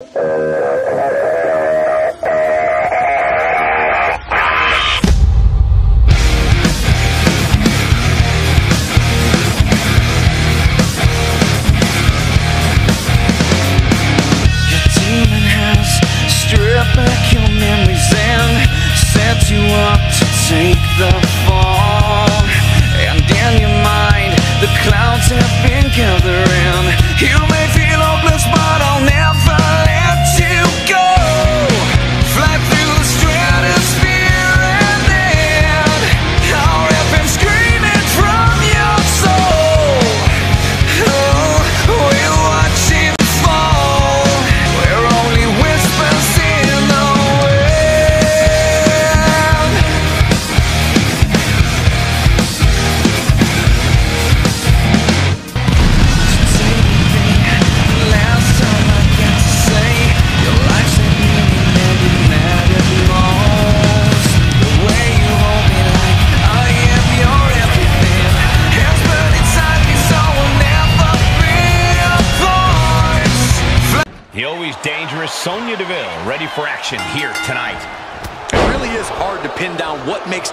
Your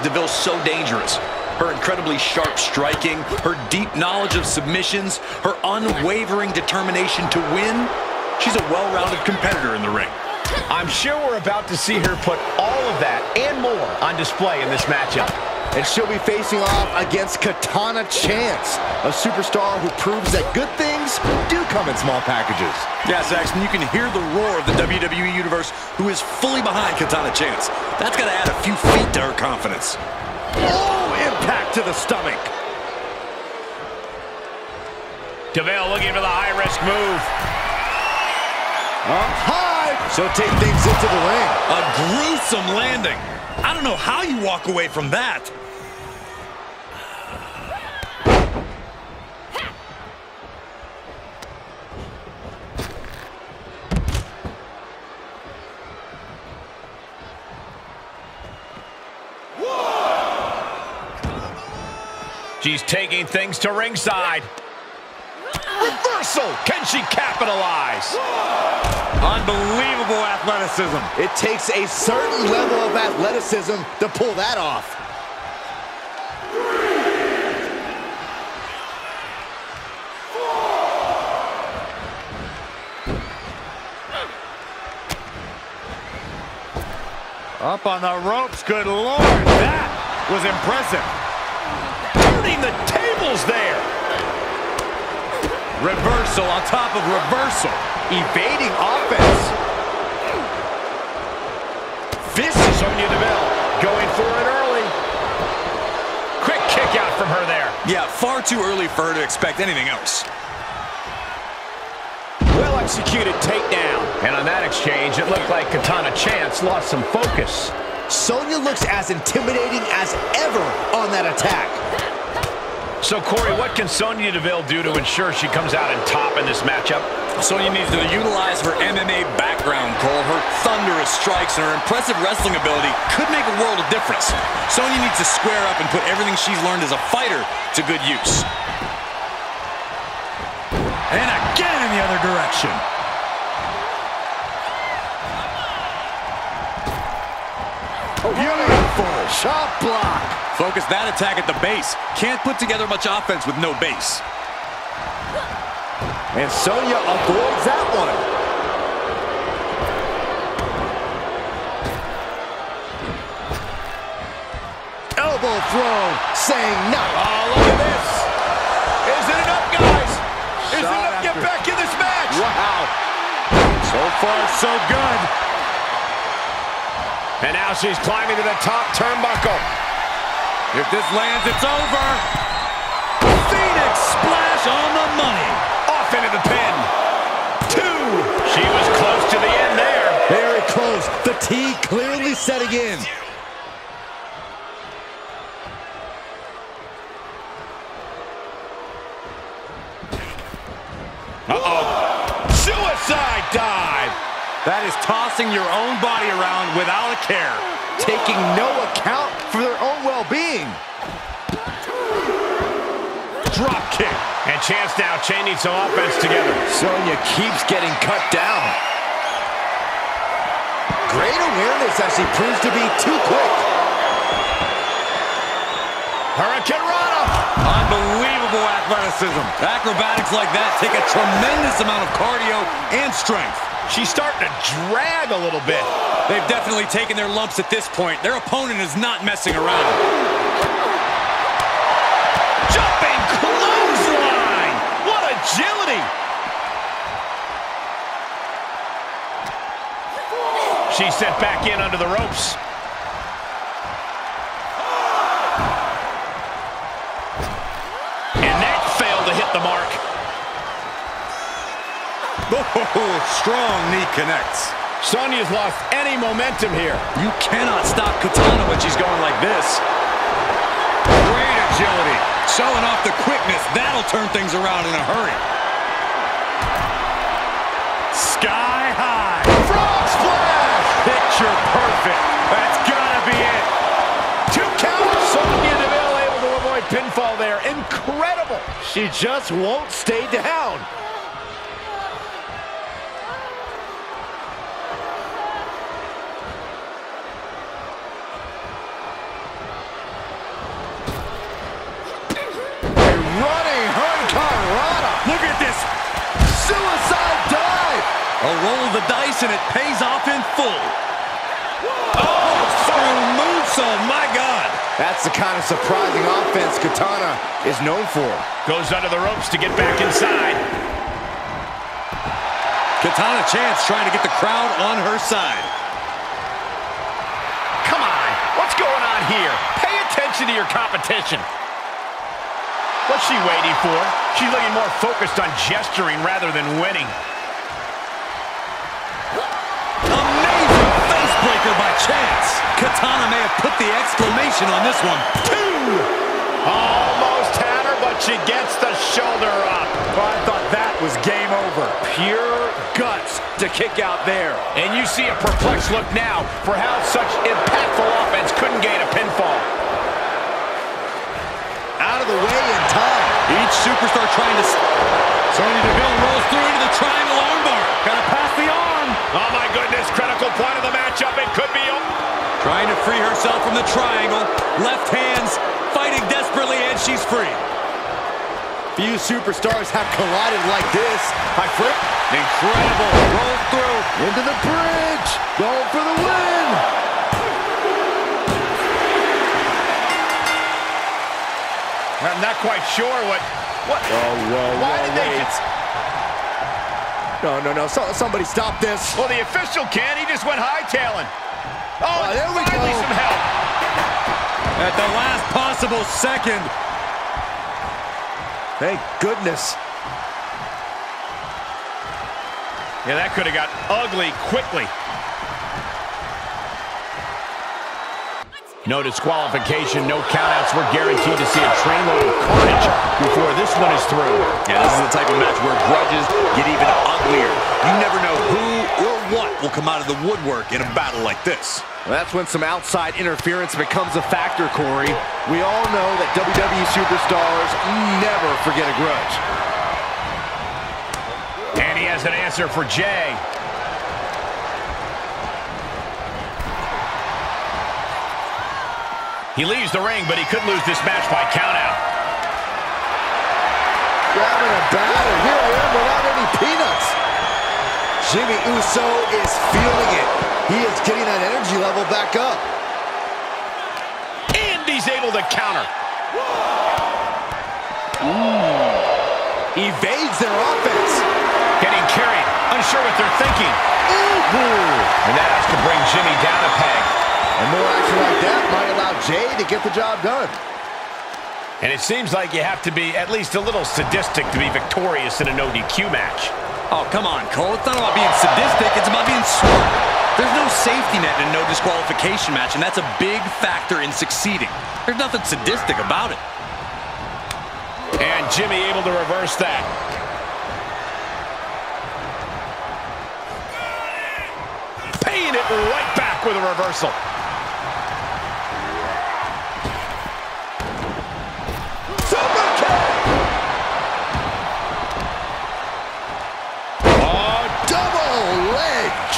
DeVille so dangerous. Her incredibly sharp striking, her deep knowledge of submissions, her unwavering determination to win. She's a well-rounded competitor in the ring. I'm sure we're about to see her put all of that and more on display in this matchup. And she'll be facing off against Katana Chance, a superstar who proves that good things do come in small packages. Yeah, Saxton, you can hear the roar of the WWE Universe who is fully behind Katana Chance. That's got to add a few feet to her confidence. Oh, impact to the stomach. Deville looking for the high-risk move. Up high. She'll take things into the ring. A gruesome landing. I don't know how you walk away from that. She's taking things to ringside. Reversal. Can she capitalize? Unbelievable athleticism. It takes a certain level of athleticism to pull that off. Up on the ropes, good lord. That was impressive. Turning there. Reversal on top of reversal. Evading offense. This is Sonya Deville going for it early. Quick kick out from her there. Yeah, far too early for her to expect anything else. Well executed takedown. And on that exchange, it looked like Katana Chance lost some focus. Sonya looks as intimidating as ever on that attack. So, Corey, what can Sonya Deville do to ensure she comes out on top in this matchup? Sonya needs to utilize her MMA background, Cole. Her thunderous strikes and her impressive wrestling ability could make a world of difference. Sonya needs to square up and put everything she's learned as a fighter to good use. And again in the other direction. Shot block. Focus that attack at the base. Can't put together much offense with no base. And Sonya avoids that one. Elbow throw, saying no. Oh, look at this. Is it enough, guys? Is it Shot enough? Get back in this match. Wow. So far, so good. And now she's climbing to the top turnbuckle. If this lands, it's over. Phoenix splash on the money. Off into the pin. Two. She was close to the end there. Very close. The T clearly setting in. Uh-oh. Suicide dive. That is tossing your own body around without a care. Taking no account for their own well-being. Drop kick. And Chance now chaining some offense together. Sonya keeps getting cut down. great awareness as she proves to be too quick. Hurricanrana. Unbelievable athleticism. Acrobatics like that take a tremendous amount of cardio and strength. She's starting to drag a little bit. They've definitely taken their lumps at this point. Their opponent is not messing around. Jumping clothesline. What agility. She's sent back in under the ropes. Oh, strong knee connects. Sonya's lost any momentum here. You cannot stop Katana when she's going like this. Great agility. Showing off the quickness. That'll turn things around in a hurry. Sky high. Frog splash. Picture perfect. That's gotta be it. Two count. Sonya Deville able to avoid pinfall there. Incredible. She just won't stay down. This. Suicide dive. A roll of the dice and it pays off in full. Oh, screw moonsault, my God. That's the kind of surprising offense Katana is known for. Goes under the ropes to get back inside. Katana Chance trying to get the crowd on her side. Come on. What's going on here? Pay attention to your competition. What's she waiting for? She's looking more focused on gesturing rather than winning. Amazing face breaker by Chance. Katana may have put the exclamation on this one. Two. Almost had her, but she gets the shoulder up. Oh, I thought that was game over. Pure guts to kick out there. And you see a perplexed look now for how such impactful offense couldn't gain a pinfall. Out of the way in time. Each superstar trying to... Sonya Deville rolls through into the triangle armbar. Gotta pass the arm. Oh my goodness, critical point of the matchup. It could be over. Trying to free herself from the triangle. Left hands fighting desperately, and she's free. Few superstars have collided like this. My flip. Incredible. Roll through. into the bridge. Going for the win. I'm not quite sure what. What? Oh, whoa, Why whoa, did they wait. just- No, no, no. So, somebody stop this. Well, the official can't. He just went hightailing. Oh, Oh, there we finally go. some help. At the last possible second. Thank goodness. Yeah, that could have got ugly quickly. No disqualification, no countouts. We're guaranteed to see a trainload of carnage before this one is through. Yeah, this is the type of match where grudges get even uglier. You never know who or what will come out of the woodwork in a battle like this. Well, that's when some outside interference becomes a factor, Corey. We all know that WWE superstars never forget a grudge. And he has an answer for Jey. He leaves the ring, but he could lose this match by countout. Grabbing a batter. Here I am without any peanuts. Jimmy Uso is feeling it. He is getting that energy level back up. And he's able to counter. Mm. Evades their offense. Getting carried, unsure what they're thinking. Ooh. And that has to bring Jimmy down a peg. And more action like that might allow Jey to get the job done. And it seems like you have to be at least a little sadistic to be victorious in a no DQ match. Oh, come on, Cole. It's not about being sadistic. It's about being smart. There's no safety net in a no disqualification match, and that's a big factor in succeeding. There's nothing sadistic about it. And Jimmy able to reverse that. Paying it right back with a reversal.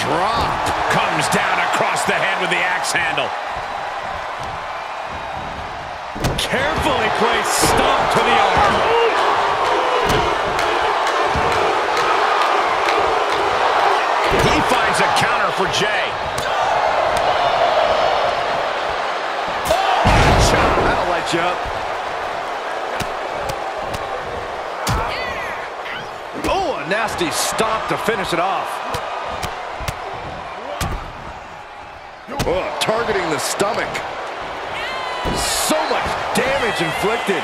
Drop. Comes down across the head with the axe handle. Carefully placed stomp to the arm. He finds a counter for Jey. Oh. That'll light you up. Oh, a nasty stomp to finish it off. Oh, targeting the stomach. So much damage inflicted.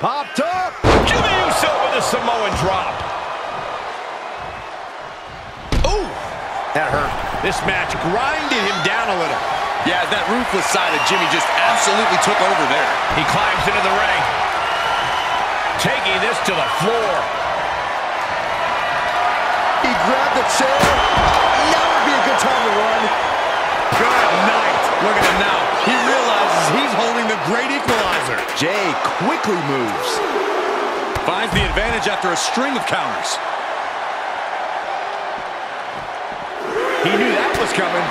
Popped up. Jimmy Uso with a Samoan drop. Ooh, that hurt. This match grinded him down a little. Yeah, that ruthless side of Jimmy just absolutely took over there. He climbs into the ring. Taking this to the floor. Grabbed the chair. Now would be a good time to run. Good night. Look at him now. He realizes he's holding the great equalizer. Jey quickly moves. Finds the advantage after a string of counters. He knew that was coming.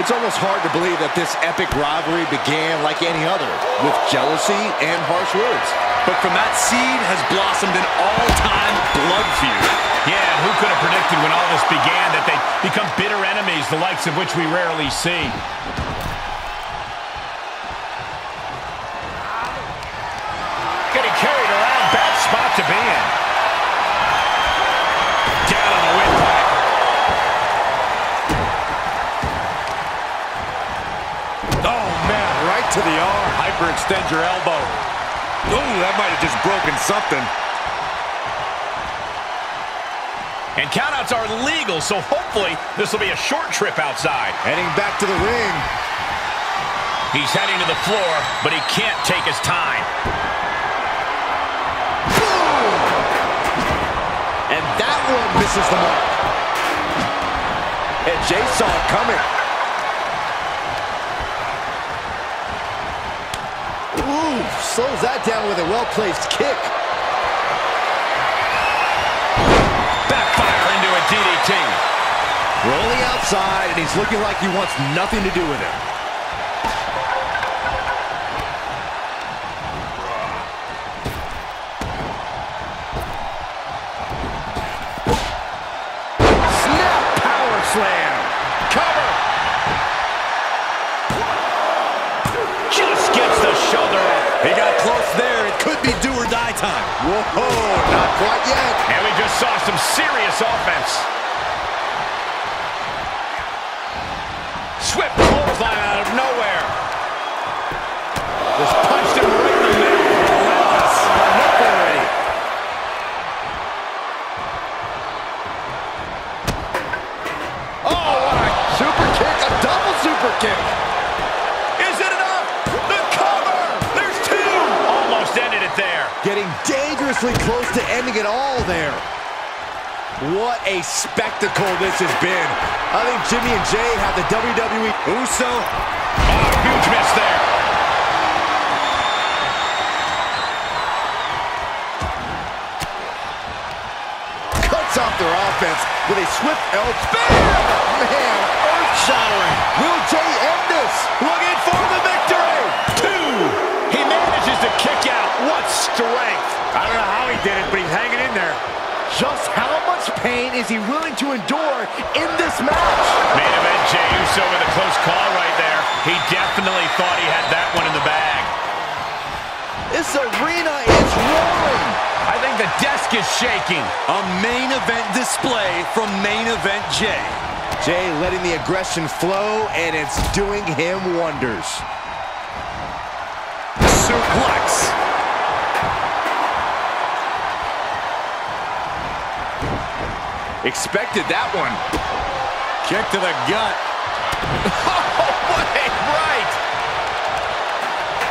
It's almost hard to believe that this epic rivalry began like any other, with jealousy and harsh words. But from that seed has blossomed an all-time blood feud. Yeah, and who could have predicted when all this began that they'd become bitter enemies, the likes of which we rarely see. Getting carried around, bad spot to be in. Down on the windpipe. Oh, man, right to the arm. Hyperextend your elbow. Ooh, that might have just broken something. And countouts are legal, so hopefully this will be a short trip outside. Heading back to the ring. He's heading to the floor, but he can't take his time. And that one misses the mark. And Jey saw it coming. Ooh, slows that down with a well-placed kick. DDT. Rolling outside, and he's looking like he wants nothing to do with it. Snap power slam. Cover. Just gets the shoulder up. He got close there. It could be do or die time. Whoa, not quite yet. And we just saw some serious offense. Dangerously close to ending it all there. What a spectacle this has been. I think Jimmy and Jey have the WWE Uso. Oh, huge miss there. cuts off their offense with a swift elbow. Bam! Man, earth-shattering. Will Jey end this? Looking for manages to kick out. What strength. I don't know how he did it, but he's hanging in there. Just how much pain is he willing to endure in this match? Main event Jey Uso with a close call right there. He definitely thought he had that one in the bag. This arena is roaring. I think the desk is shaking. A main event display from main event Jey. Jey letting the aggression flow, and it's doing him wonders. Expected that one. Kick to the gut. Oh, what a right!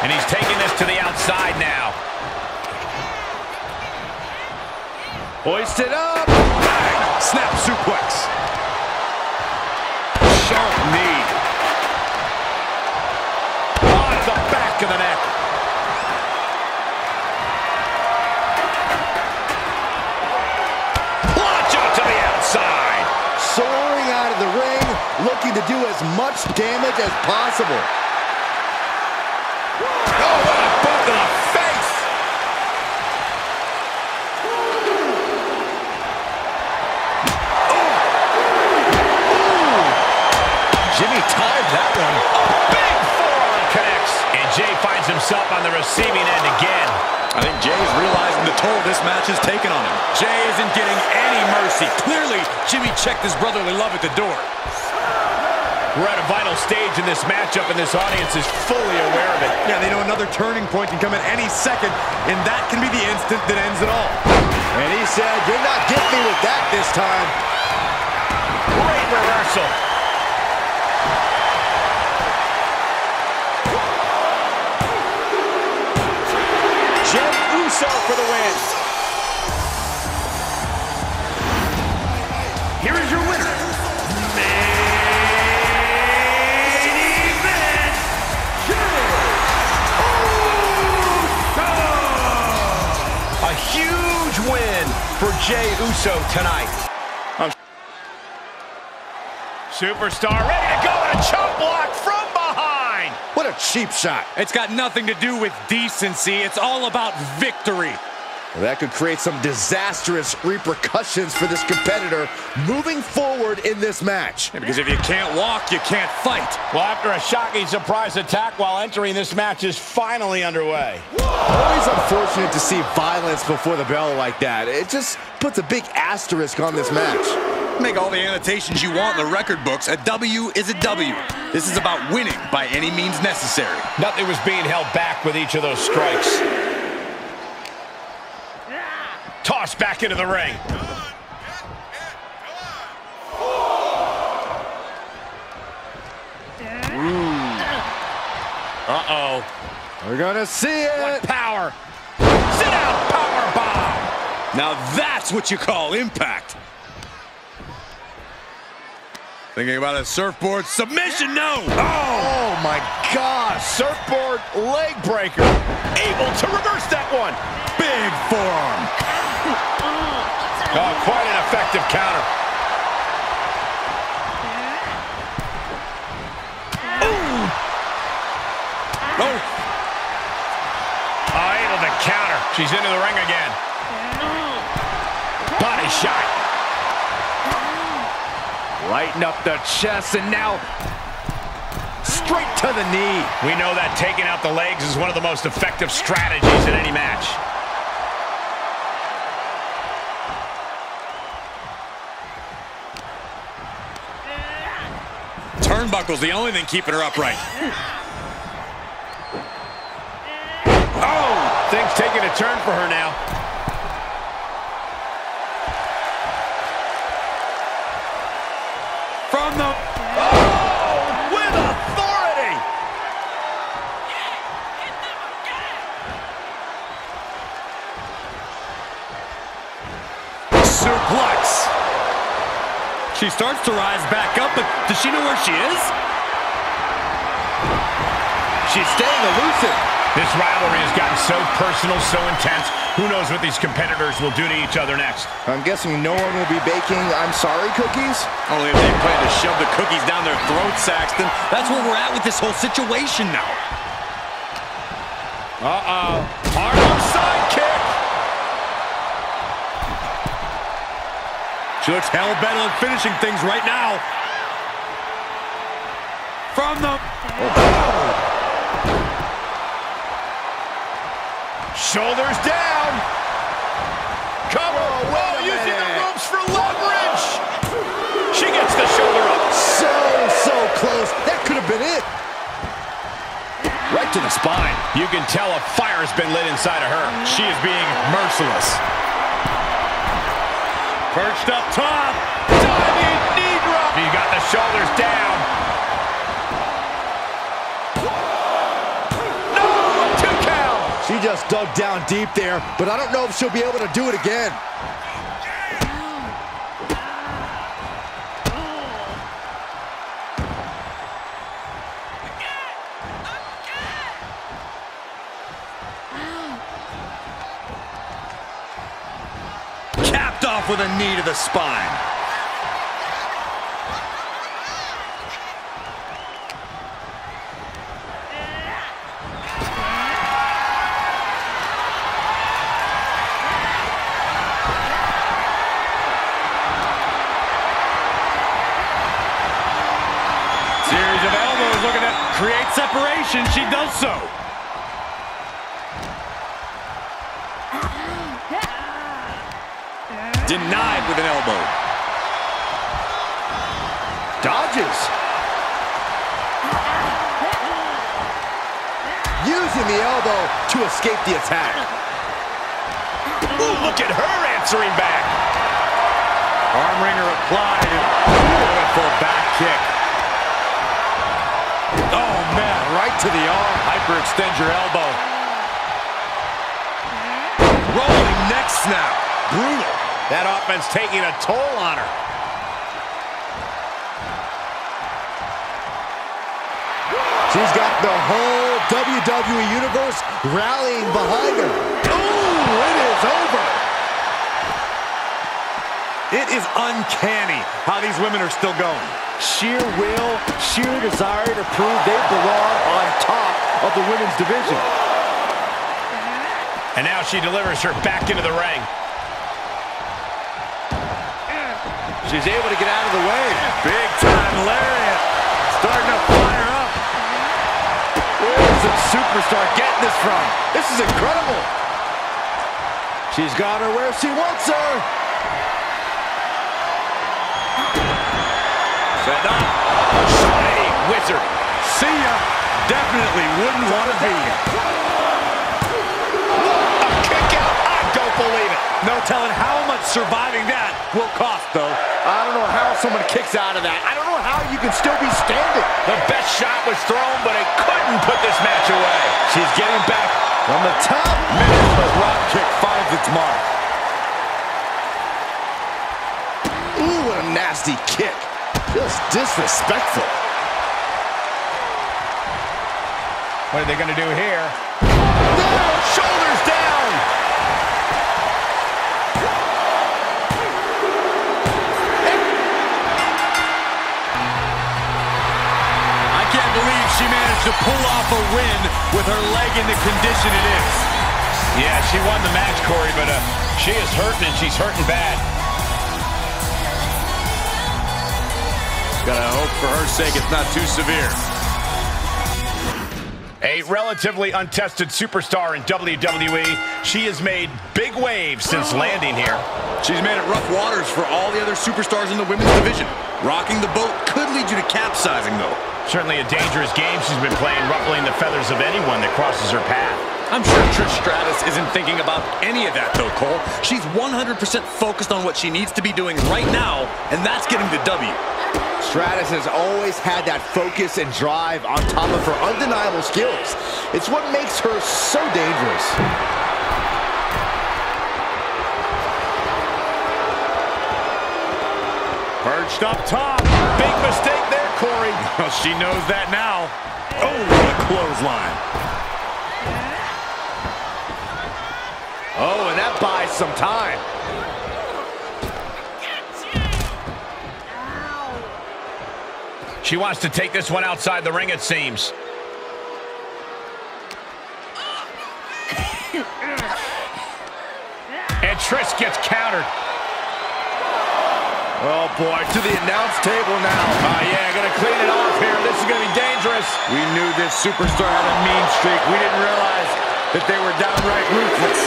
And he's taking this to the outside now. Hoisted up. Bang. Snap suplex. To do as much damage as possible. Oh, what a boot to the face! Jimmy timed that one. A Big forearm connects. And Jey finds himself on the receiving end again. I think Jey's realizing the toll this match has taken on him. Jey isn't getting any mercy. Clearly, Jimmy checked his brotherly love at the door. We're at a vital stage in this matchup, and this audience is fully aware of it. Yeah, they know another turning point can come at any second, and that can be the instant that ends it all. And he said, you're not getting me with that this time. Great reversal. Jey Uso for the win. Here is your for Jey Uso tonight. Superstar ready to go and a chop block from behind. What a cheap shot. It's got nothing to do with decency. It's all about victory. That could create some disastrous repercussions for this competitor moving forward in this match. Yeah, because if you can't walk, you can't fight. Well, after a shocking surprise attack while entering, this match is finally underway. Always unfortunate to see violence before the bell like that. It just puts a big asterisk on this match. Make all the annotations you want in the record books. A W is a W. This is about winning by any means necessary. Nothing was being held back with each of those strikes. Tossed back into the ring. Uh-oh. We're gonna see What it. power. Sit down power bomb. Now that's what you call impact. Thinking about a surfboard submission? No. Oh, my gosh. Surfboard leg breaker. Able to reverse that one. Big forearm. Oh, quite an effective counter. Oh, Oh, able to counter. She's into the ring again. Body shot. Lighten up the chest and now straight to the knee. We know that taking out the legs is one of the most effective strategies in any match. Turnbuckle's the only thing keeping her upright. Oh, things taking a turn for her now. She starts to rise back up, but does she know where she is? She's staying elusive. This rivalry has gotten so personal, so intense. Who knows what these competitors will do to each other next? I'm guessing no one will be baking I'm sorry cookies. Only if they plan to shove the cookies down their throat, Saxton. That's where we're at with this whole situation now. Uh-oh. She looks hell-bent on finishing things right now. From the... Shoulders down. Cover. Oh, a using the ropes for leverage. She gets the shoulder up. So, so close. That could have been it. Right to the spine. You can tell a fire's been lit inside of her. She is being merciless. Perched up top. Diving knee drop. He got the shoulders down. No, two count. She just dug down deep there, but I don't know if she'll be able to do it again. off with a knee to the spine. Series of elbows looking to create separation. She does so. With an elbow. Dodges. Using the elbow to escape the attack. Ooh, look at her answering back. Arm wringer applied. Beautiful back kick. Oh, man, right to the arm. Hyperextend your elbow. Rolling neck snap. Brutal. That offense taking a toll on her. She's got the whole WWE Universe rallying behind her. Ooh, it is over. It is uncanny how these women are still going. Sheer will, sheer desire to prove they belong on top of the women's division. And now she delivers her back into the ring. She's able to get out of the way. Big time lariat. Starting to fire up. Where's the superstar getting this from? This is incredible. She's got her where she wants her. Set up. Shining wizard. See ya. Definitely wouldn't want to be. A believe it. No telling how much surviving that will cost, though. I don't know how someone kicks out of that. I don't know how you can still be standing. The best shot was thrown, but it couldn't put this match away. She's getting back. From the top. The rock kick finds its mark. Ooh, what a nasty kick. Just disrespectful. What are they going to do here? She managed to pull off a win with her leg in the condition it is. Yeah, she won the match, Corey, but uh, she is hurting, and she's hurting bad. Gotta hope for her sake it's not too severe. A relatively untested superstar in WWE, she has made big waves since landing here. She's made it rough waters for all the other superstars in the women's division. Rocking the boat could lead you to capsizing, though. Certainly a dangerous game she's been playing, ruffling the feathers of anyone that crosses her path. I'm sure Trish Stratus isn't thinking about any of that, though, Cole. She's 100% focused on what she needs to be doing right now, and that's getting the W. Stratus has always had that focus and drive on top of her undeniable skills. It's what makes her so dangerous. Perched up top. Big mistake there, Corey. Well, she knows that now. Oh, what a clothesline. Oh, and that buys some time. She wants to take this one outside the ring, it seems. And Trish gets countered. Oh boy, to the announce table now. Oh yeah, gonna clean it off here. This is gonna be dangerous. We knew this superstar had a mean streak. We didn't realize that they were downright ruthless.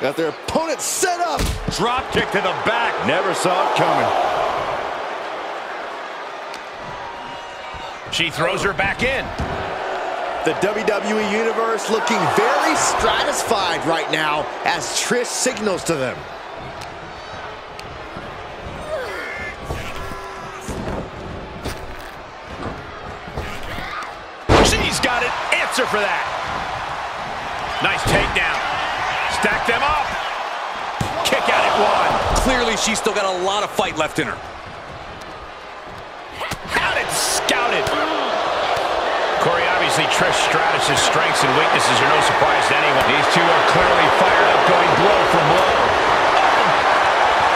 Got their opponent set up. Drop kick to the back. Never saw it coming. She throws her back in. The WWE Universe looking very stratified right now as Trish signals to them. Answer for that. Nice takedown. Stack them up. Kick out at one. Clearly, she's still got a lot of fight left in her. Had it scouted. Corey, obviously Trish Stratus' strengths and weaknesses are no surprise to anyone. These two are clearly fired up, going blow for blow.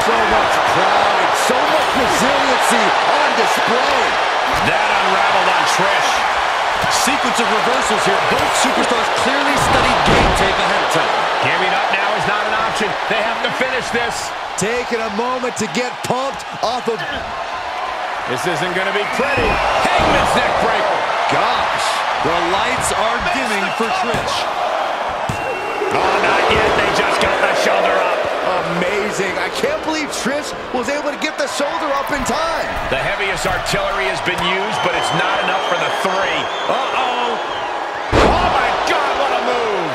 So much pride, so much resiliency on display. That unraveled on Trish. Sequence of reversals here. Both superstars clearly studied game tape ahead of time. Giving up now is not an option. They have to finish this. Taking a moment to get pumped off of... This isn't going to be pretty. Hangman's neck breaker. Gosh, the lights are dimming for Trish. Oh, not yet. They just got the shoulder up. Amazing. I can't believe Trish was able to get the shoulder up in time. The heaviest artillery has been used, but it's not enough for the three. Uh-oh. Oh, my God, what a move.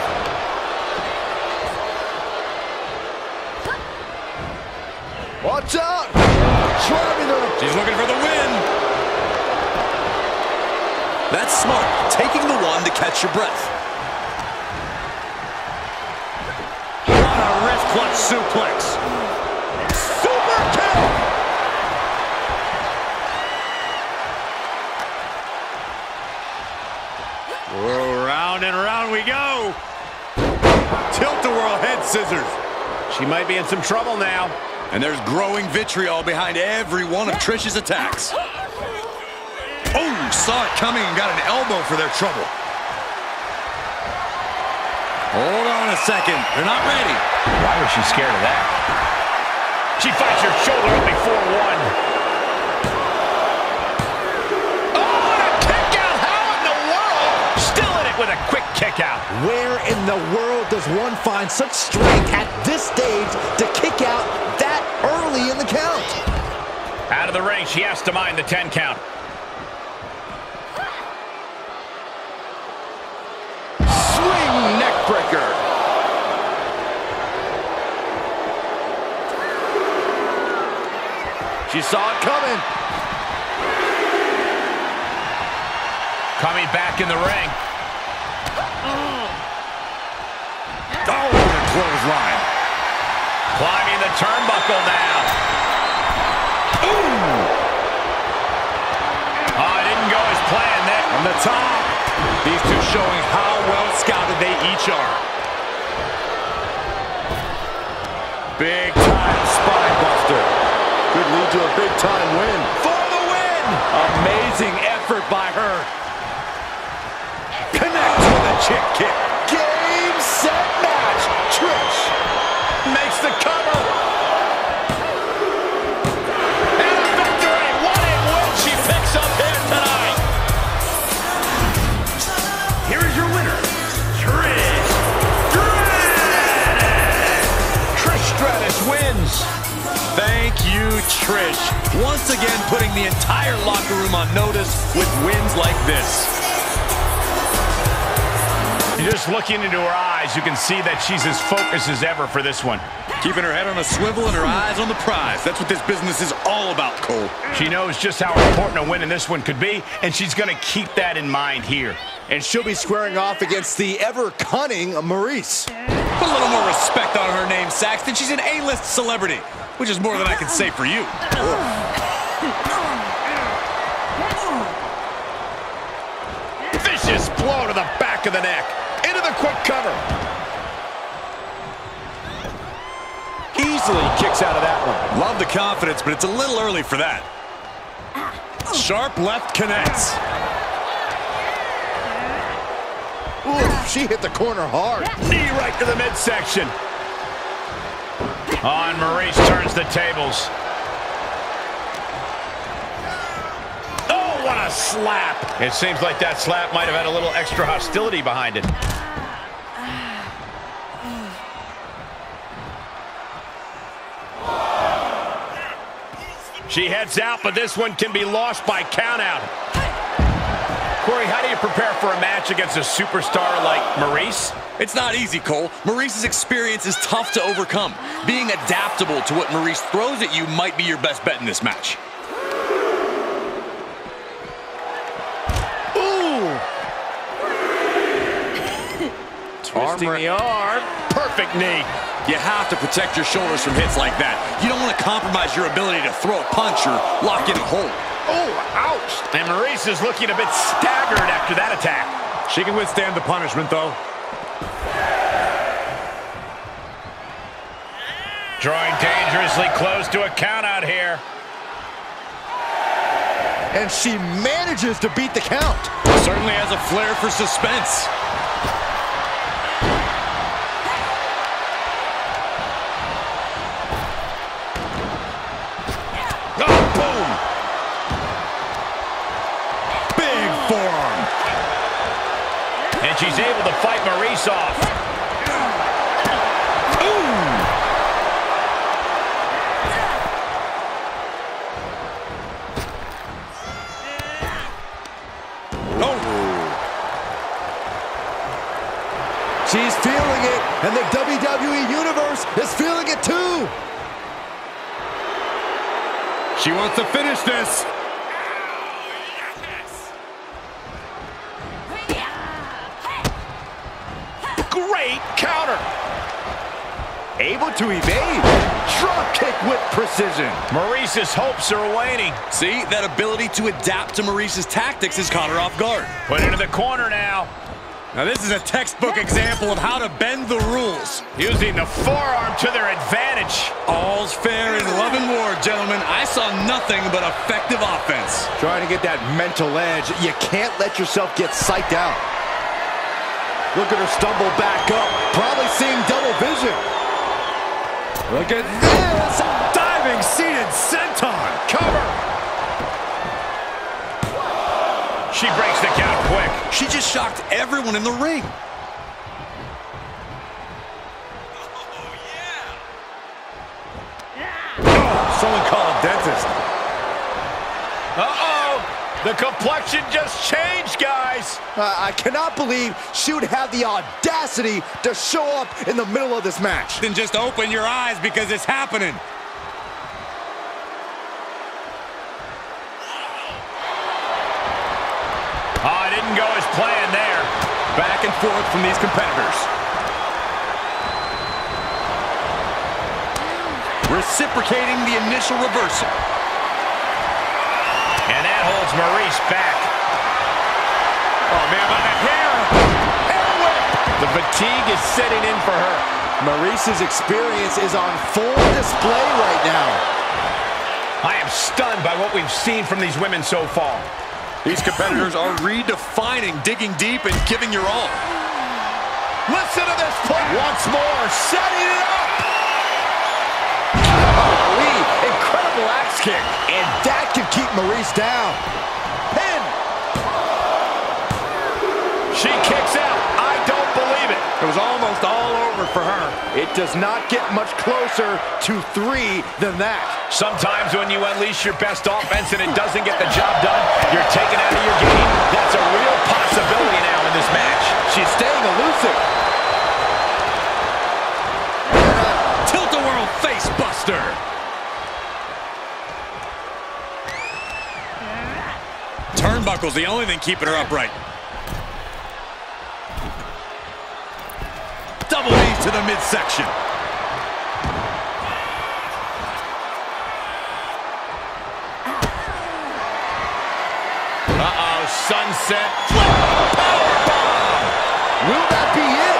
Watch out. Driving her. She's looking for the win. That's smart, taking the one to catch your breath. Suplex. Super kick. Round and round we go. Tilt-a-whirl head scissors. She might be in some trouble now. And there's growing vitriol behind every one of Trish's attacks. Oh, saw it coming and got an elbow for their trouble. A second. They're not ready. Why was she scared of that? She fights her shoulder up before one. Oh, and a kick out. How in the world? Still in it with a quick kick out. Where in the world does one find such strength at this stage to kick out that early in the count? Out of the ring, she has to mind the 10 count. Swing neckbreaker. She saw it coming. Coming back in the ring. Oh, oh what a clothesline. Climbing the turnbuckle now. Ooh! Oh, it didn't go as planned there. From the top. These two showing how well scouted they each are. Big time spine buster. Could lead to a big time win. For the win! Amazing effort by her. Connects with a chick kick. Game, set, match. Trish. Makes the cover. Trish. Once again, putting the entire locker room on notice with wins like this. Just looking into her eyes, you can see that she's as focused as ever for this one. Keeping her head on a swivel and her eyes on the prize. That's what this business is all about, Cole. She knows just how important a win in this one could be, and she's going to keep that in mind here. And she'll be squaring off against the ever cunning Maryse. Put a little more respect on her name, Saxton. She's an A-list celebrity, which is more than I can say for you. Vicious blow to the back of the neck. Into the quick cover. Easily kicks out of that one. Love the confidence, but it's a little early for that. Sharp left connects. Ooh, she hit the corner hard. Knee right to the midsection. Oh, On Maryse turns the tables. Oh, what a slap. It seems like that slap might have had a little extra hostility behind it. She heads out, but this one can be lost by countout. Corey, how do you prepare for a match against a superstar like Maryse? It's not easy, Cole. Maryse's experience is tough to overcome. Being adaptable to what Maurice throws at you might be your best bet in this match. Ooh. Twisting the arm. Perfect knee. You have to protect your shoulders from hits like that. You don't want to compromise your ability to throw a punch or lock in a hold. Oh, ouch. And Maryse is looking a bit staggered after that attack. She can withstand the punishment, though. Drawing dangerously close to a count out here. And she manages to beat the count. Certainly has a flair for suspense. She's able to fight Maryse off. She's feeling it, and the WWE Universe is feeling it too. She wants to finish this. Able to evade. Drop kick with precision. Maryse's hopes are waning. See, that ability to adapt to Maryse's tactics has caught her off guard. Put into the corner now. Now this is a textbook example of how to bend the rules. Using the forearm to their advantage. All's fair in love and war, gentlemen. I saw nothing but effective offense. Trying to get that mental edge. You can't let yourself get psyched out. Look at her stumble back up, probably seeing double vision. Look at this. Diving seated senton. Cover. She breaks the count quick. She just shocked everyone in the ring. Oh, someone call a dentist. Uh-oh. The complexion just changed, guys. Uh, I cannot believe she would have the audacity to show up in the middle of this match. Then just open your eyes because it's happening. Oh, it didn't go as planned there. Back and forth from these competitors. Reciprocating the initial reversal. And that holds Maryse back. Oh, man, by the hair. Hair whip. The fatigue is setting in for her. Maryse's experience is on full display right now. I am stunned by what we've seen from these women so far. These competitors are redefining digging deep and giving your all. Listen to this play. Once more, setting it up. Incredible axe kick. And that can keep Maryse down. Pin. She kicks out. I don't believe it. It was almost all over for her. It does not get much closer to three than that. Sometimes when you unleash your best offense and it doesn't get the job done, you're taken out of your game. That's a real possibility now in this match. She's staying elusive. Tilt-a-whirl face buster. Turnbuckle's the only thing keeping her upright. Double knee to the midsection. Uh-oh, sunset. Will that be it?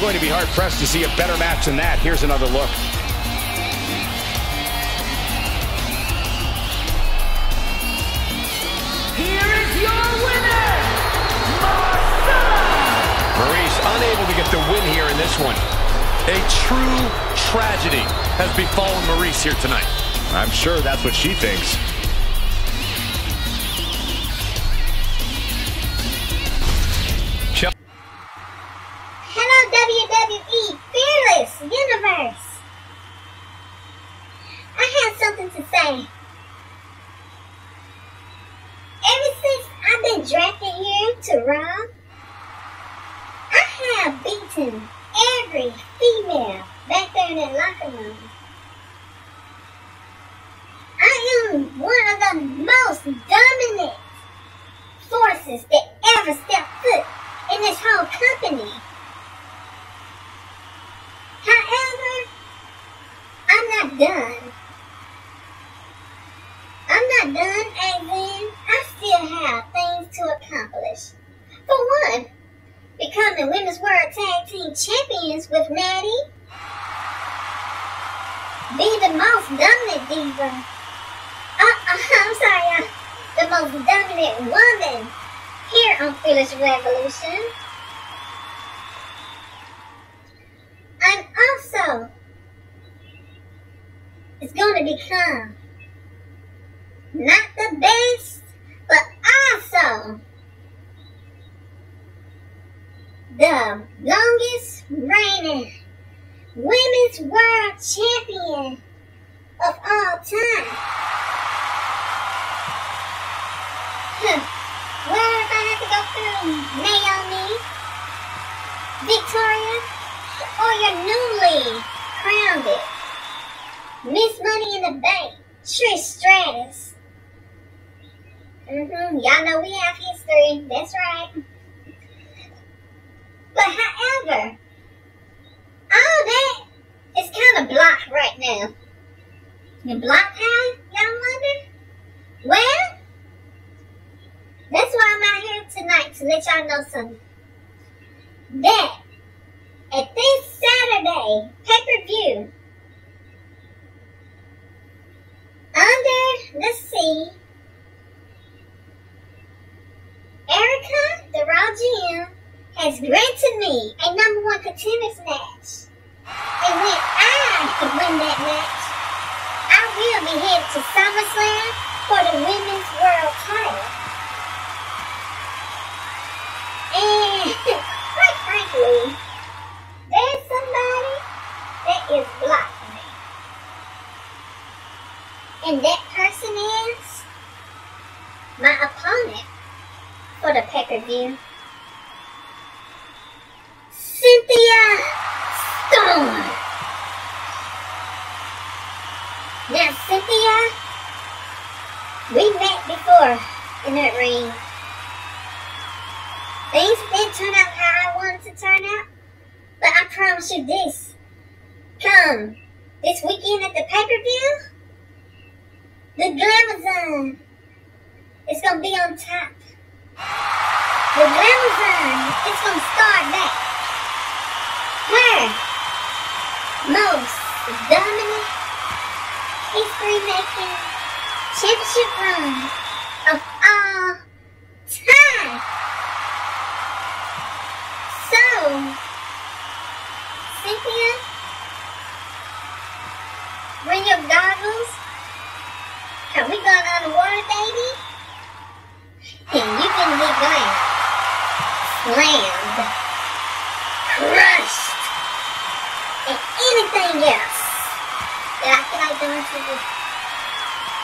We're going to be hard-pressed to see a better match than that. Here's another look. Here is your winner, Marcella! Maryse unable to get the win here in this one. A true tragedy has befallen Maryse here tonight. I'm sure that's what she thinks. Universe. I have something to say. Ever since I've been drafted here to Raw, I have beaten every female back there in that locker room. I am one of the most dominant forces that ever stepped foot in this whole company. However, I'm not done. I'm not done, as I still have things to accomplish. For one, becoming Women's World Tag Team Champions with Maddie. Be the most dominant diva. Uh, uh, I'm sorry, uh, the most dominant woman here on Fearless Revolution. I'm also going to become not the best, but also the longest reigning women's world champion of all time. Huh. Well, I have to go through Naomi, Victoria, or your newly crowned it, Miss Money in the Bank, Trish Stratus. Mm-hmm. Y'all know we have history. That's right. But however, all that is kind of blocked right now. You blocked how, y'all wonder? Well, that's why I'm out here tonight to let y'all know something. That at this Saturday pay-per-view, Under the Sea, Erica the Raw GM has granted me a number one contenders match. And when I can win that match, I will be headed to SummerSlam for the Women's World title. And quite frankly, somebody that is blocking me. And that person is my opponent for the pay-per-view. Cynthia Storm. Now, Cynthia, we met before in that ring. Things didn't turn out how I wanted to turn out, but I promise you this. Come this weekend at the pay-per-view, the Glamazon is gonna be on top. The Glamazon is gonna start back. Her most dominant history-making championship run of all time. So, Cynthia, bring your goggles. Cause we going on the water, baby. And you can get glammed, slammed, crushed, and anything else that I feel like doing to you.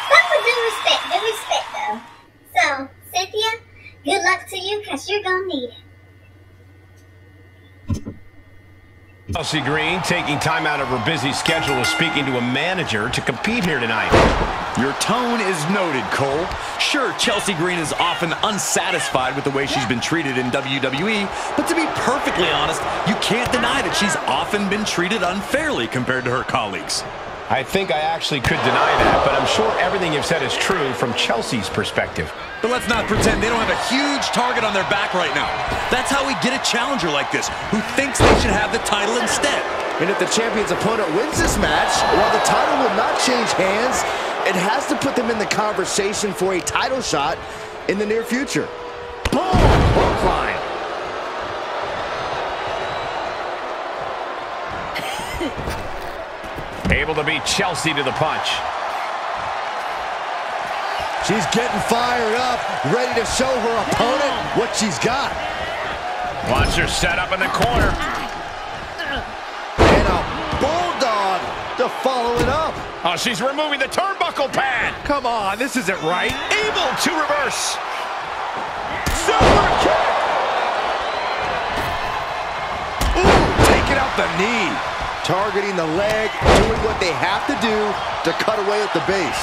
But with due respect, due respect though. So, Cynthia, good luck to you, cause you're gonna need it. Chelsea Green taking time out of her busy schedule is speaking to a manager to compete here tonight. Your tone is noted, Cole. Sure, Chelsea Green is often unsatisfied with the way she's been treated in WWE, but to be perfectly honest, you can't deny that she's often been treated unfairly compared to her colleagues. I think I actually could deny that, but I'm sure everything you've said is true from Chelsea's perspective. But let's not pretend they don't have a huge target on their back right now. That's how we get a challenger like this, who thinks they should have the title instead. And if the champion's opponent wins this match, while the title will not change hands, it has to put them in the conversation for a title shot in the near future. Able to beat Chelsea to the punch. She's getting fired up, ready to show her opponent what she's got. Watch her set up in the corner. And a bulldog to follow it up. Oh, she's removing the turnbuckle pad. Come on, this isn't right. Able to reverse. Super kick! Ooh, taking out the knee. Targeting the leg, doing what they have to do to cut away at the base.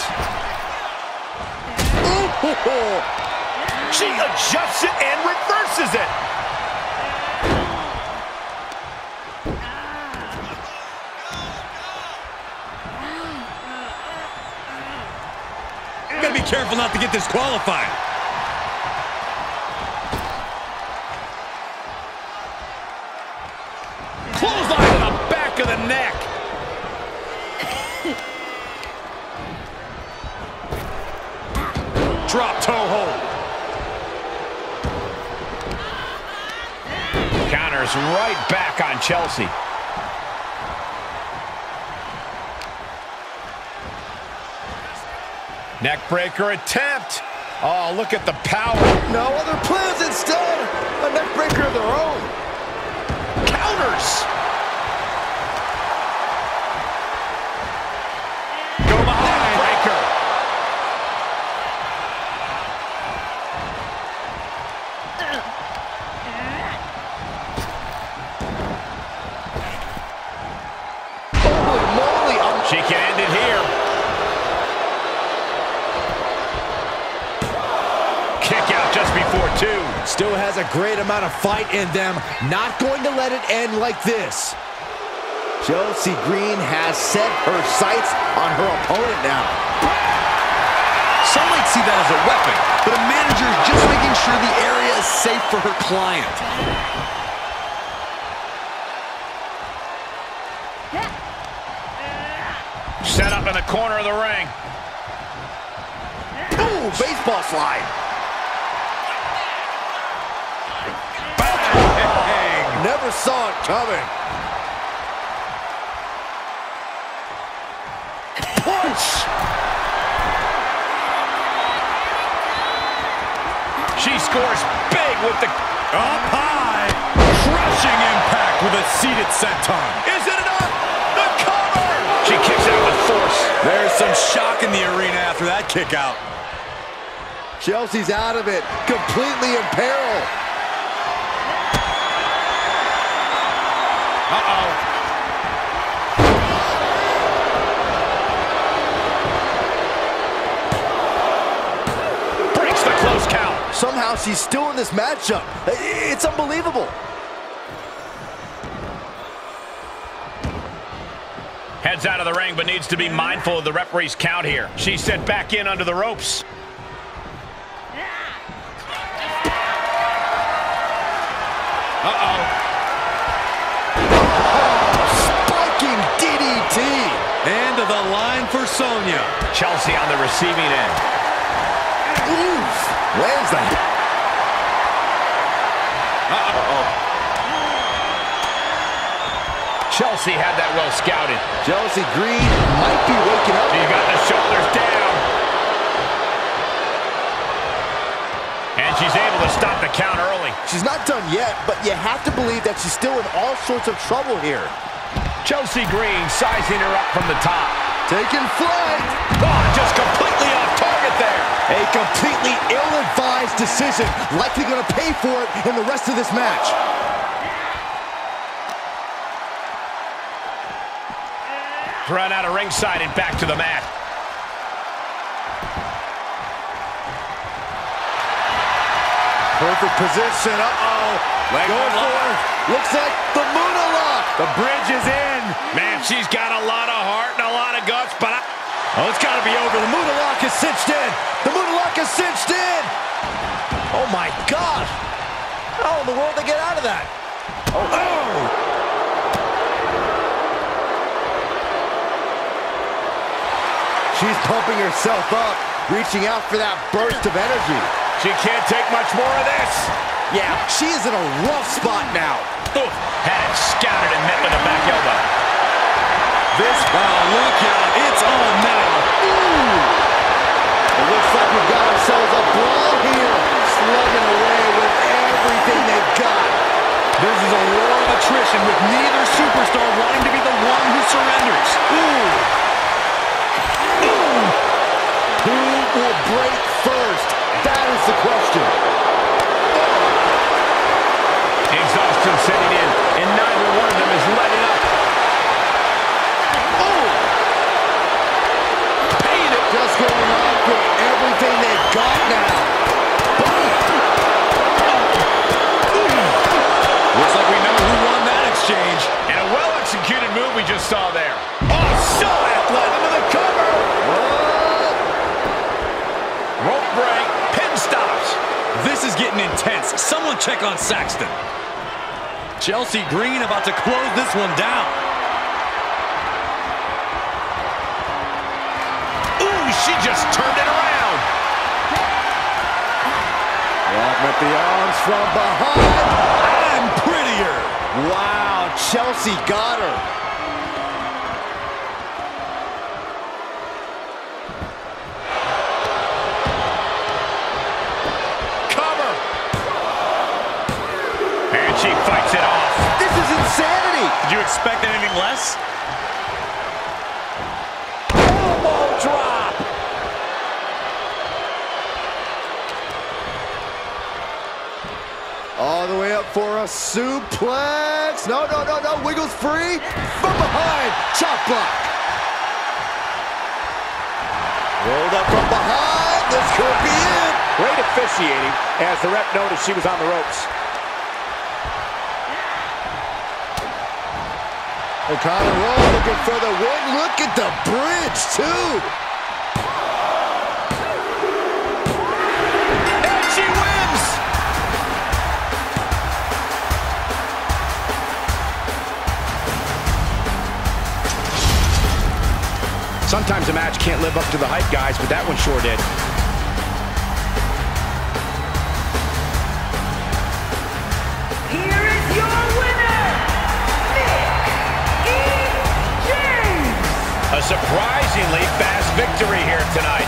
Ooh, She adjusts it and reverses it. Gotta be careful not to get disqualified. Counters right back on Chelsea. Neckbreaker attempt. Oh, look at the power. No other plans instead. A neckbreaker of their own. Counters. Still has a great amount of fight in them. Not going to let it end like this. Chelsea Green has set her sights on her opponent now. Some might see that as a weapon, but a manager is just making sure the area is safe for her client. Set up in the corner of the ring. Ooh, baseball slide. Never saw it coming. Punch. She scores big with the... Up high. Crushing impact with a seated senton. Is it enough? The cover! She kicks out with force. There's some shock in the arena after that kick out. Chelsea's out of it, completely in peril. Uh-oh. Breaks the close count. Somehow she's still in this matchup. It's unbelievable. Heads out of the ring, but needs to be mindful of the referee's count here. She's sent back in under the ropes. To for Sonya. Chelsea on the receiving end. Oof. Lands that. Chelsea had that well scouted. Chelsea Green might be waking up. She's got the shoulders down. And she's able to stop the count early. She's not done yet, but you have to believe that she's still in all sorts of trouble here. Chelsea Green sizing her up from the top. Taking flight. Oh, just completely off target there. A completely ill-advised decision, likely going to pay for it in the rest of this match. Run out of ringside and back to the mat. Perfect position. Uh-oh. Going for. Looks like the Moonalock. The bridge is in. Man, she's got a lot of heart and a lot of guts, but I... Oh, it's got to be over. The Moonalock is cinched in. The Moonalock is cinched in. Oh, my God. How in the world they get out of that? Oh, oh. She's pumping herself up, reaching out for that burst of energy. She can't take much more of this. Yeah, she is in a rough spot now. Oof. Had it scouted and met with a back elbow. This, oh, look out. It's on now. It looks like we've got ourselves a brawl here. Slugging away with everything they've got. This is a war of attrition with neither superstar wanting to be the one who surrenders. Who will break first? That is the question. Exhaustion setting in, just saw there. Oh, so athletic into the cover. Rope break, pin stops. This is getting intense. Someone check on Saxton. Chelsea Green about to close this one down. Ooh, she just turned it around. Walk with the arms from behind. I'm prettier. Wow, Chelsea got her. She fights it off. This is insanity. Did you expect anything less? Elbow drop. All the way up for a suplex. No, no, no, no. Wiggles free. From behind. Chop block. Rolled up from behind. This could be it. Great officiating as the rep noticed she was on the ropes. O'Connor roll looking for the win. Look at the bridge, too. And she wins! Sometimes a match can't live up to the hype, guys, but that one sure did. Surprisingly fast victory here tonight.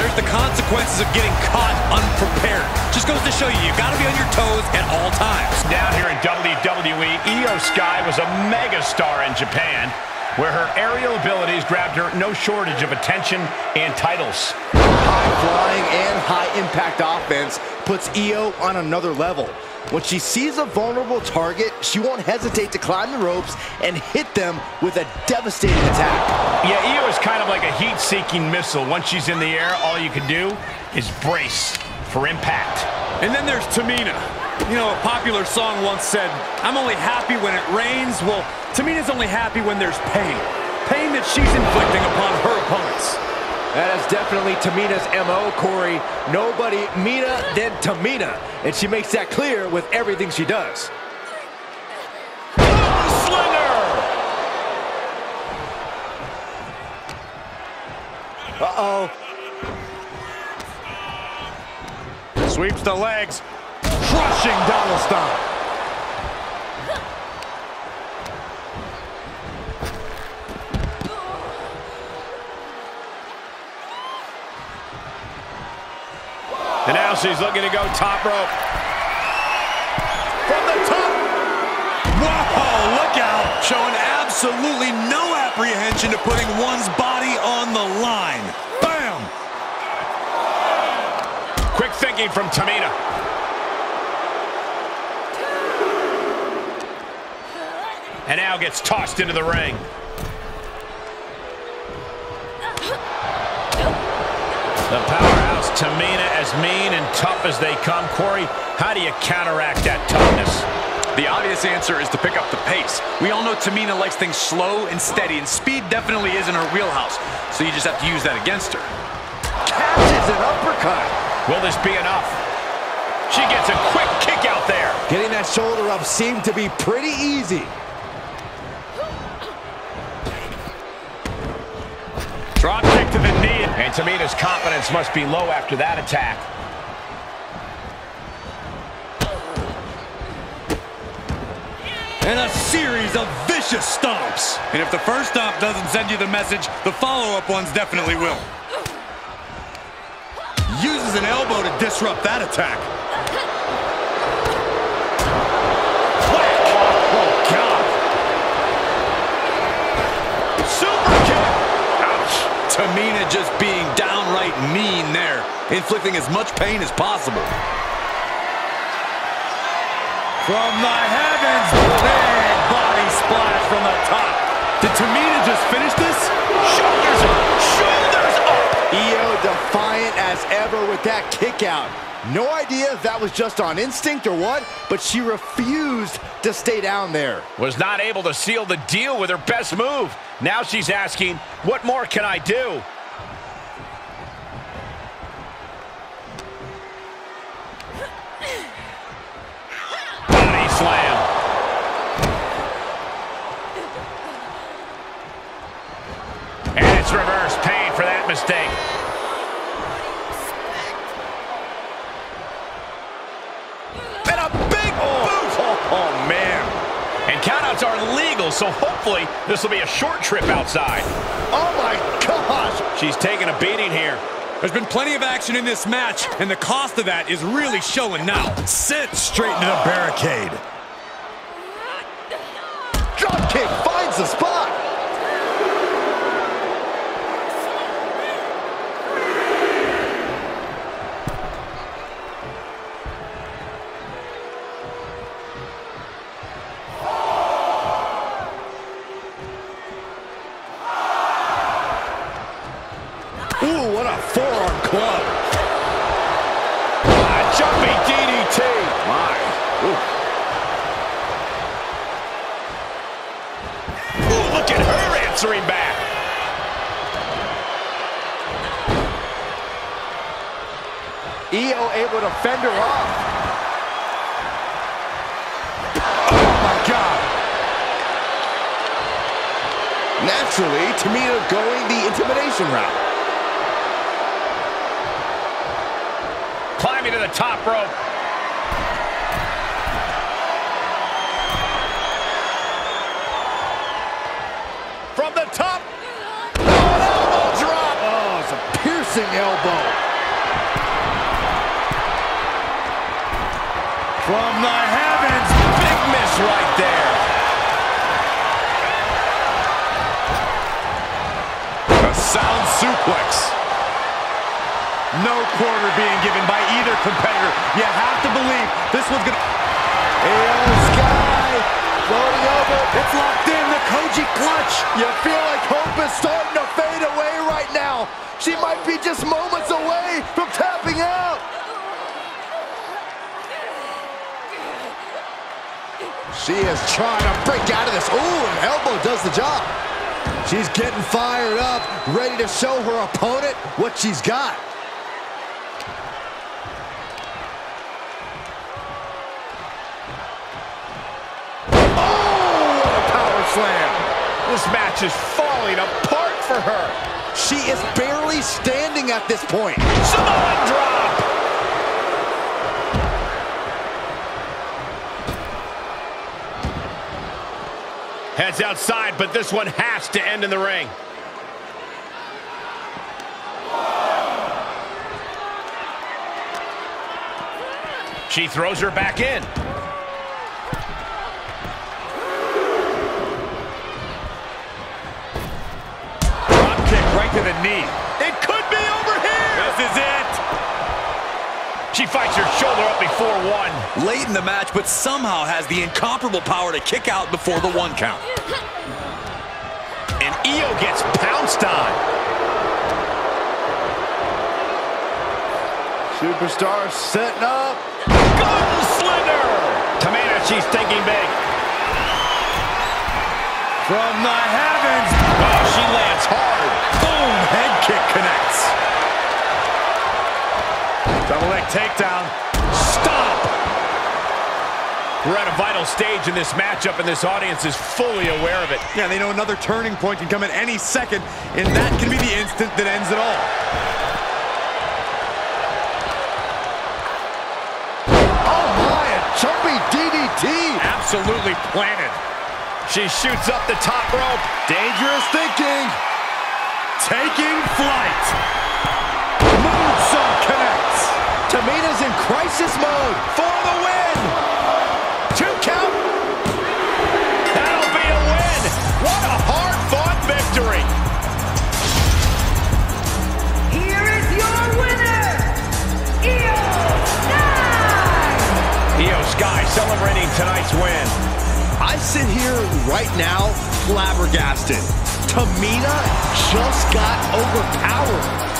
There's the consequences of getting caught unprepared. Just goes to show you, you've gotta be on your toes at all times. Down here in WWE, Io Sky was a megastar in Japan, where her aerial abilities grabbed her no shortage of attention and titles. High flying and high impact offense puts Io on another level. When she sees a vulnerable target, she won't hesitate to climb the ropes and hit them with a devastating attack. Yeah, Io is kind of like a heat-seeking missile. Once she's in the air, all you can do is brace for impact. And then there's Tamina. You know, a popular song once said, I'm only happy when it rains. Well, Tamina's only happy when there's pain. Pain that she's inflicting upon her opponents. That is definitely Tamina's MO, Corey. Nobody Mina than Tamina. And she makes that clear with everything she does. Uh-oh. Sweeps the legs. Crushing stomp. And now she's looking to go top rope. From the top. Whoa, look out. Showing absolutely no apprehension to putting one's body on the line. Bam. Quick thinking from Tamina. And now gets tossed into the ring. The powerhouse Tamina as mean and tough as they come. Corey, how do you counteract that toughness? The obvious answer is to pick up the pace. We all know Tamina likes things slow and steady, and speed definitely is in her wheelhouse. So you just have to use that against her. Catches an uppercut. Will this be enough? She gets a quick kick out there. Getting that shoulder up seemed to be pretty easy. Tamina's confidence must be low after that attack. And a series of vicious stomps. And if the first stomp doesn't send you the message, the follow-up ones definitely will. Uses an elbow to disrupt that attack. Oh, God. Super kick. Ouch. Tamina just being downright mean there, inflicting as much pain as possible. From the heavens, big body splash from the top. Did Tamina just finish this? Shoulders up. Shoulders up. Io defiant as ever with that kick out. No idea if that was just on instinct or what, but she refused to stay down there. Was not able to seal the deal with her best move. Now she's asking, what more can I do? Body slam. And it's reverse pain for that mistake. And a big boot. Oh, oh, oh, man. And countouts are legal, so hopefully this will be a short trip outside. Oh my gosh! She's taking a beating here. There's been plenty of action in this match, and the cost of that is really showing now. Sent straight into the barricade. Dropkick finds the spot. Naturally, Tamina going the intimidation route. Climbing to the top rope. From the top. Oh, an elbow drop. Oh, it's a piercing elbow. From the heavens. Big miss right there. Sound suplex. No quarter being given by either competitor. You have to believe this one's going to... Io Sky floating over. It's locked in, the Koji clutch. You feel like hope is starting to fade away right now. She might be just moments away from tapping out. She is trying to break out of this. Ooh, an elbow does the job. She's getting fired up, ready to show her opponent what she's got. Oh, what a power slam. This match is falling apart for her. She is barely standing at this point. Samoan drop. Heads outside, but this one has to end in the ring. She throws her back in. Drop kick right to the knee. It could be over here. This is it. She fights her shoulder up before one. Late in the match, but somehow has the incomparable power to kick out before the one count. And Io gets pounced on. Superstar setting up. Gunslinger! Tamina, she's thinking big. From the heavens. Oh, she lands hard. Boom, head kick connects. Double leg takedown. Stop! We're at a vital stage in this matchup, and this audience is fully aware of it. Yeah, they know another turning point can come at any second, and that can be the instant that ends it all. Oh my, a jumping DDT. Absolutely planted. She shoots up the top rope. Dangerous thinking. Taking flight. Tamina's in crisis mode for the win. Two count. That'll be a win. What a hard-fought victory. Here is your winner, Io Sky! Io Sky celebrating tonight's win. I sit here right now flabbergasted. Tamina just got overpowered.